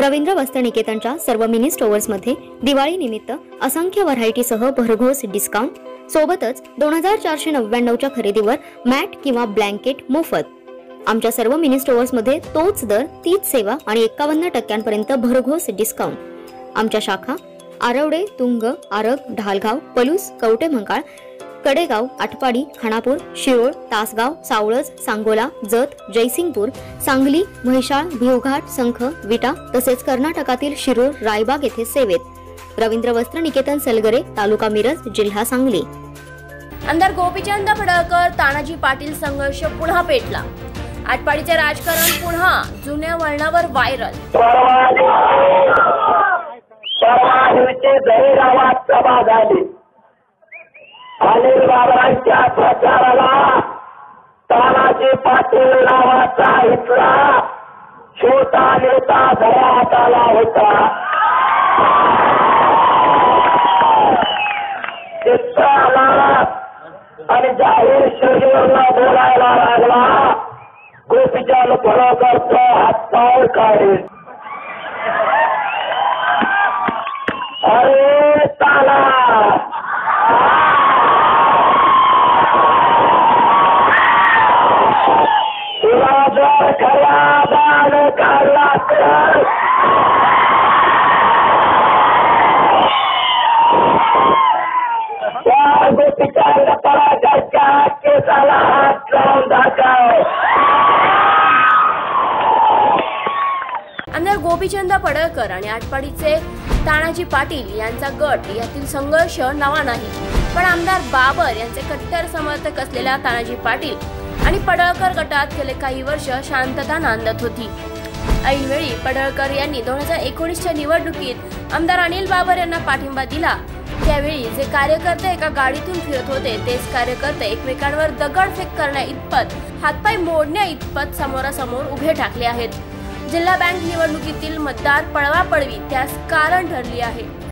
रवींद्र वस्त्रनिकेतनच्या सर्व मिनी स्टोअर्समध्ये दिवाळी निमित्त असंख्य व्हरायटीसह भरघोस डिस्काउंट. सोबतच दोन हजार चारशे नव्याण्णवच्या खरेदीवर मॅट किंवा ब्लँकेट मोफत. आमच्या सर्व मिनी स्टोअर्समध्ये तोच दर तीच सेवा आणि एकावन्न टक्क्यांपर्यंत भरघोस डिस्काउंट. आमच्या शाखा आरवडे तुंग आरग ढालगाव पलूस कवटे मंकाळ कडेगाव आटपाडी खानापूर शिरोळ तासगाव सावळज सांगोला जत जयसिंगपूर सांगली म्हैसाळ भिवघाट संख विटा तसेच कर्नाटकातील शिरूर रायबाग येथे सेवेत. रवींद्र वस्त्र निकेतन सलगरे तालुका मिरज जिल्हा सांगली. आमदार गोपीचंद पडळकर तानाजी पाटील संघर्ष पुन्हा पेटला. आटपाडीचे राजकारण पुन्हा जुन्या वळणावर व्हायरल. अनिल बाबांच्या प्रचाराला तानाजी पाटील नावाचा इथला छोटा नेता घरात आला होता. आला आणि जाहीर शरीरला बोलायला लागला. गोपीचंद फळकरचा हातपाय काढेल अरे ताला आमदार गोपीचंद पडळकर आणि आटपाडीचे तानाजी पाटील यांचा गट यातील संघर्ष नवा नाही. पण आमदार बाबर यांचे कट्टर समर्थक असलेल्या तानाजी पाटील आणि पडळकर गटात गेले काही वर्ष शांतता नांदत होती. ऐनवेळी पडळकर यांनी दोन हजार एकोणीसच्या निवडणुकीत आमदार अनिल बाबर यांना पाठिंबा दिला. त्यावेळी जे कार्यकर्ते एका गाडीतून फिरत होते तेच कार्यकर्ते एकमेकांवर दगडफेक करण्या इतपत हातपाय मोडण्या इतपत समोरासमोर उभे ठाकले आहेत. जिल्हा बँक निवडणुकीतील मतदार पळवापळवी त्यास कारण ठरली आहे.